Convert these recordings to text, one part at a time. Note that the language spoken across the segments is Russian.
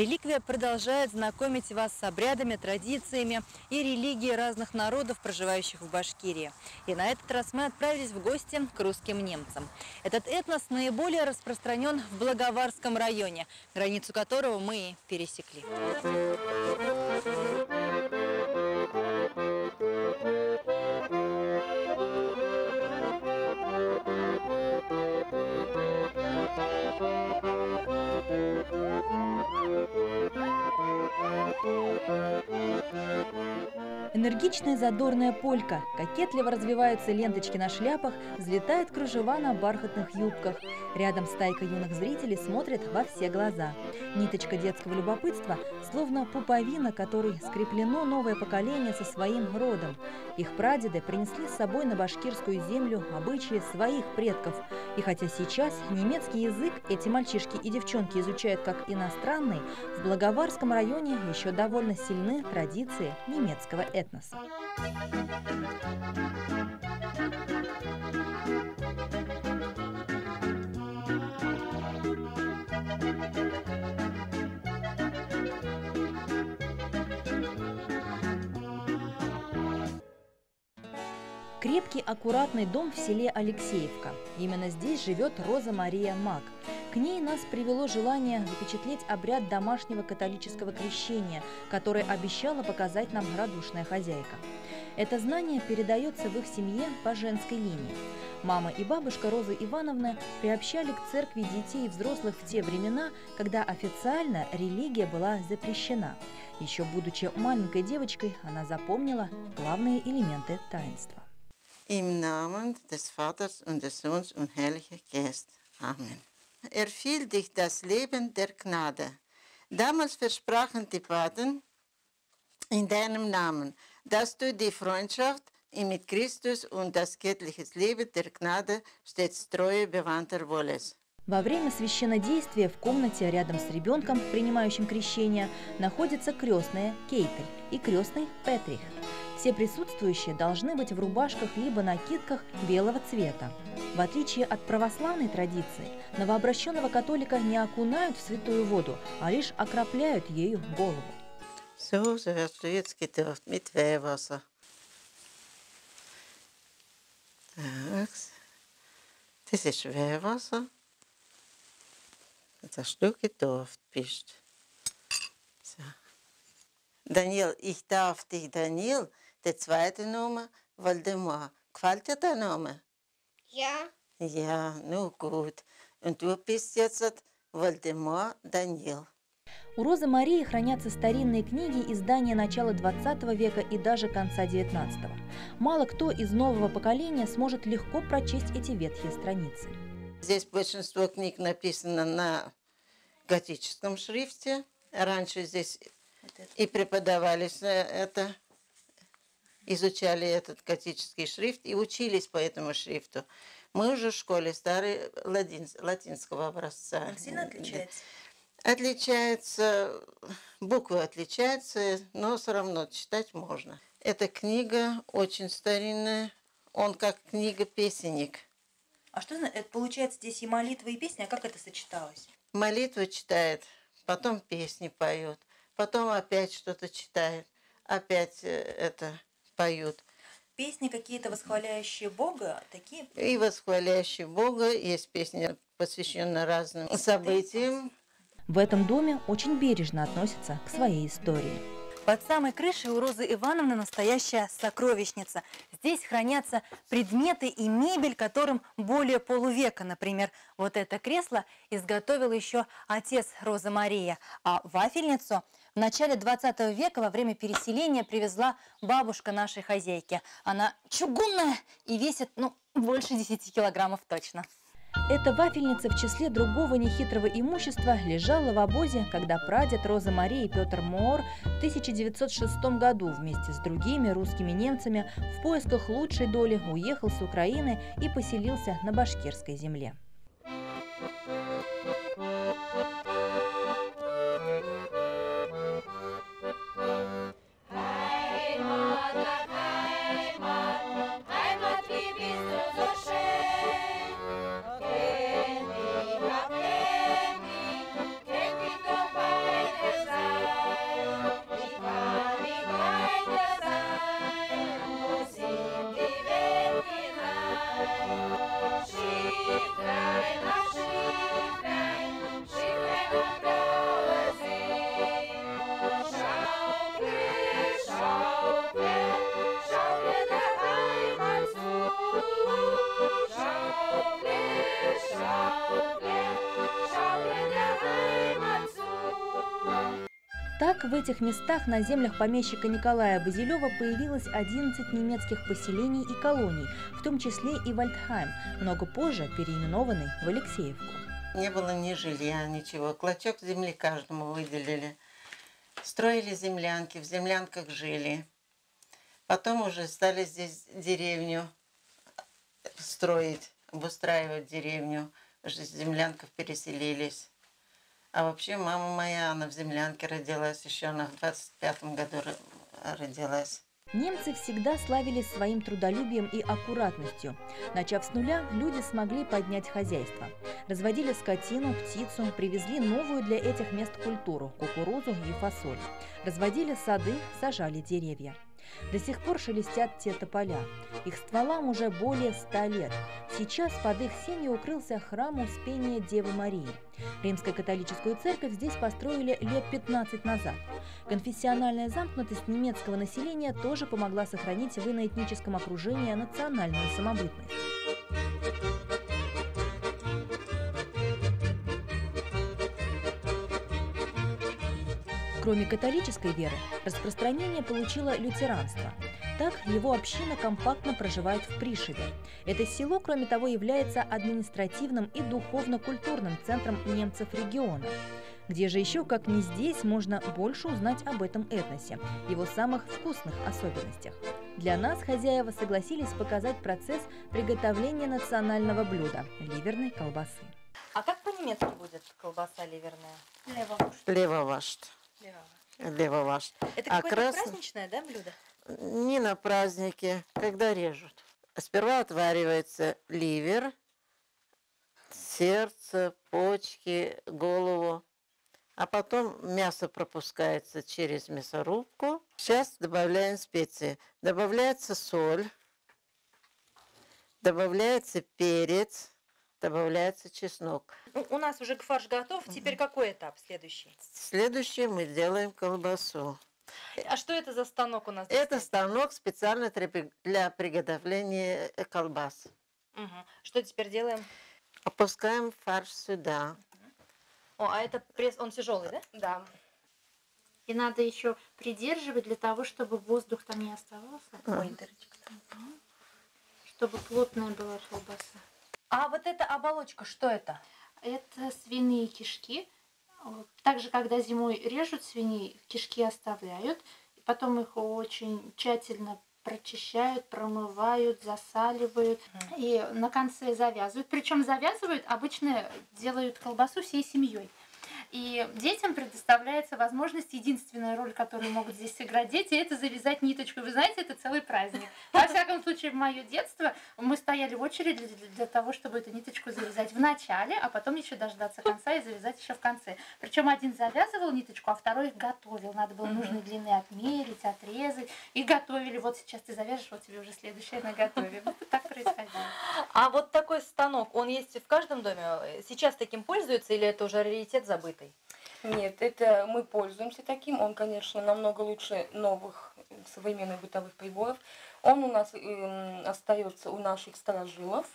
Реликвия продолжает знакомить вас с обрядами, традициями и религией разных народов, проживающих в Башкирии. И на этот раз мы отправились в гости к русским немцам. Этот этнос наиболее распространен в Благоварском районе, границу которого мы и пересекли. Música Энергичная задорная полька, кокетливо развиваются ленточки на шляпах, взлетают кружева на бархатных юбках. Рядом стайка юных зрителей смотрит во все глаза. Ниточка детского любопытства, словно пуповина, которой скреплено новое поколение со своим родом. Их прадеды принесли с собой на башкирскую землю обычаи своих предков. И хотя сейчас немецкий язык эти мальчишки и девчонки изучают как иностранный, в Благоварском районе еще довольно сильны традиции немецкого этноса. Крепкий, аккуратный дом в селе Алексеевка. Именно здесь живет Роза Мария Мак. К ней нас привело желание запечатлеть обряд домашнего католического крещения, который обещала показать нам радушная хозяйка. Это знание передается в их семье по женской линии. Мама и бабушка Розы Ивановны приобщали к церкви детей и взрослых в те времена, когда официально религия была запрещена. Еще будучи маленькой девочкой, она запомнила главные элементы таинства. Im Namen des Vaters und des Sohnes und Heiliger Geist. Amen. Erfiel dich das Leben der Gnade. Damals versprachen die Paten in deinem Namen, dass du die Freundschaft mit Christus und das göttliche Leben der Gnade stets treue bewandter wollest. Во время священнодействия в комнате рядом с ребенком, принимающим крещение, находится крестная Кейтель и крестный Петрих – все присутствующие должны быть в рубашках либо накидках белого цвета. В отличие от православной традиции, новообращенного католика не окунают в святую воду, а лишь окропляют ею голову. So, so hast du jetzt gedacht, mit Weihwasser. Das ist Weihwasser. Dass du getauft bist. So. Daniel, ich darf dich, Daniel, Die zweite Nummer, Waldemar. Gefällt dir der Name? Ja. Ja, ну gut. Und du bist jetzt Вальдемар Даниил. У Розы Марии хранятся старинные книги издания начала 20 века и даже конца 19 -го. Мало кто из нового поколения сможет легко прочесть эти ветхие страницы. Здесь большинство книг написано на готическом шрифте. Раньше здесь и преподавались это изучали этот готический шрифт и учились по этому шрифту. Мы уже в школе старый латин, латинского образца. Он сильно отличается? Отличается, буквы отличаются, но все равно читать можно. Эта книга очень старинная, он как книга-песенник. А что это получается здесь и молитва, и песня, а как это сочеталось? Молитву читает, потом песни поет, потом опять что-то читает, опять э, это поют. Песни какие-то восхваляющие Бога, такие? И восхваляющие Бога, есть песни, посвященные разным событиям. В этом доме очень бережно относятся к своей истории. Под самой крышей у Розы Ивановны настоящая сокровищница. Здесь хранятся предметы и мебель, которым более полувека. Например, вот это кресло изготовил еще отец Розы Мария, а вафельницу – в начале 20 века во время переселения привезла бабушка нашей хозяйки. Она чугунная и весит, ну, больше 10 килограммов точно. Эта вафельница в числе другого нехитрого имущества лежала в обозе, когда прадед Роза Марии Петр Моор в 1906 году вместе с другими русскими немцами в поисках лучшей доли уехал с Украины и поселился на башкирской земле. В этих местах на землях помещика Николая Базилева появилось 11 немецких поселений и колоний, в том числе и Вальдхайм, много позже переименованный в Алексеевку. Не было ни жилья, ничего. Клочок земли каждому выделили. Строили землянки, в землянках жили. Потом уже стали здесь деревню строить, обустраивать деревню. С землянков переселились. А вообще мама моя, она в землянке родилась, еще она в 25-м году родилась. Немцы всегда славились своим трудолюбием и аккуратностью. Начав с нуля, люди смогли поднять хозяйство. Разводили скотину, птицу, привезли новую для этих мест культуру – кукурузу и фасоль. Разводили сады, сажали деревья. До сих пор шелестят те тополя. Их стволам уже более ста лет. Сейчас под их сенью укрылся храм Успения Девы Марии. Римско-католическую церковь здесь построили лет 15 назад. Конфессиональная замкнутость немецкого населения тоже помогла сохранить в иноэтническом окружении национальную самобытность. Кроме католической веры, распространение получило лютеранство. Так его община компактно проживает в Пришеве. Это село, кроме того, является административным и духовно-культурным центром немцев региона. Где же еще, как не здесь, можно больше узнать об этом этносе, его самых вкусных особенностях. Для нас хозяева согласились показать процесс приготовления национального блюда – ливерной колбасы. А как по-немецки будет колбаса ливерная? Левовашт. Левовашт. Левоваш. Это а какое-то красный... праздничное, да, блюдо? Не на празднике, когда режут. Сперва отваривается ливер, сердце, почки, голову. А потом мясо пропускается через мясорубку. Сейчас добавляем специи. Добавляется соль, добавляется перец, добавляется чеснок. Ну, у нас уже фарш готов. Теперь какой этап следующий? Следующий мы делаем колбасу. А что это за станок у нас? Это станок специально для приготовления э, колбас. Угу. Что теперь делаем? Опускаем фарш сюда. О, а это пресс, он тяжелый, да? Да. И надо еще придерживать для того, чтобы воздух там не оставался. Ой, дырочка. Угу. Чтобы плотная была колбаса. А вот эта оболочка, что это? Это свиные кишки. Также, когда зимой режут свиней, кишки оставляют. Потом их очень тщательно прочищают, промывают, засаливают и на конце завязывают. Причем завязывают обычно делают колбасу всей семьей. И детям предоставляется возможность, единственная роль, которую могут здесь сыграть дети, это завязать ниточку. Вы знаете, это целый праздник. Во всяком случае, в мое детство мы стояли в очереди для, того, чтобы эту ниточку завязать в начале, а потом еще дождаться конца и завязать еще в конце. Причем один завязывал ниточку, а второй готовил. Надо было нужной длины отмерить, отрезать. И готовили. Вот сейчас ты завяжешь, вот тебе уже следующее наготовим. Это так происходило. А вот такой станок, он есть в каждом доме? Сейчас таким пользуются или это уже раритет забыт? Нет, это мы пользуемся таким. Он, конечно, намного лучше новых современных бытовых приборов. Он у нас э, остается у наших сторожилов.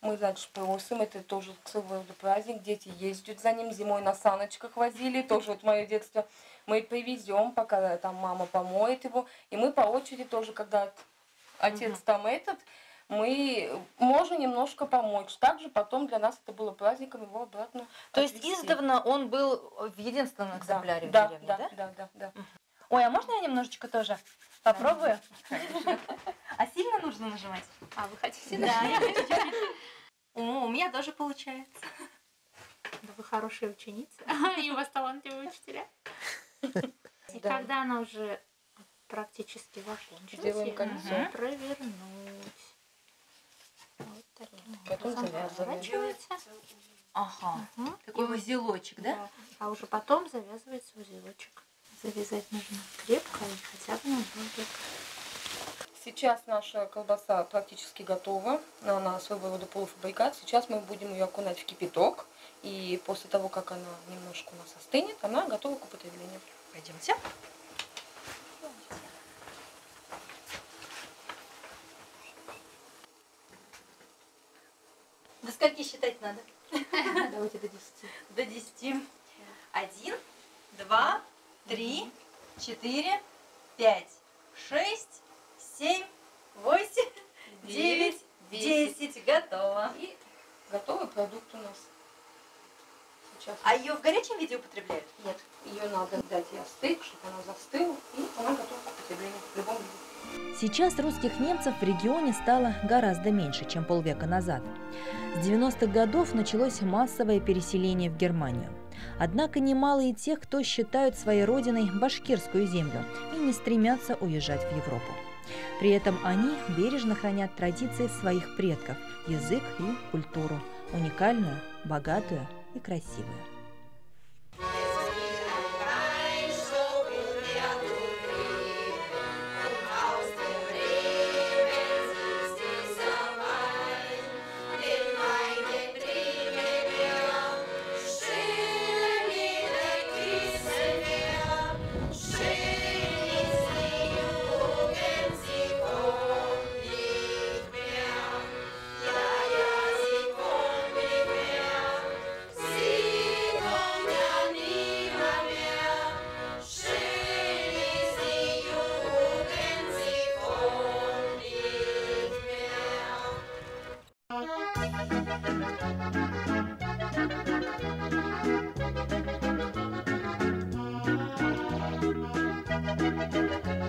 Мы, значит, просим, это тоже целый рода праздник. Дети ездят за ним, зимой на саночках возили, тоже вот мое детство. Мы привезем, пока там мама помоет его. И мы по очереди тоже, когда отец угу. там этот, мы можем немножко помочь. Также потом для нас это было праздником его обратно То отвезти. есть издавна он был в единственном экземпляре да, в деревне, да? Да, да, да. да. Ой, а можно я немножечко тоже попробую? А сильно нужно нажимать? А вы хотите? Да, я хочу. О, у меня тоже получается. Да вы хорошая ученица. И у вас талантливые учителя. И когда она уже практически закончилась, Делаем кольцо. Потом завязывается. Ага. Угу. Такой и узелочек, да? да? А уже потом завязывается узелочек. Завязать нужно крепко и хотя бы на Сейчас наша колбаса практически готова. Она своего рода полуфабрикат. Сейчас мы будем ее окунать в кипяток. И после того, как она немножко у нас остынет, она готова к употреблению. Пойдемте. До скольки считать надо? Давайте до 10. До 10. Один, два, три, четыре, пять, шесть, семь, восемь, девять, десять. Готово. И готовый продукт у нас. Сейчас. А ее в горячем виде употребляют? Нет, ее надо дать ей остыть, чтобы она застыла, и она готова к употреблению в любом виде. Сейчас русских немцев в регионе стало гораздо меньше, чем полвека назад. С 90-х годов началось массовое переселение в Германию. Однако немало и тех, кто считают своей родиной башкирскую землю и не стремятся уезжать в Европу. При этом они бережно хранят традиции своих предков, язык и культуру, уникальную, богатую и красивую. Música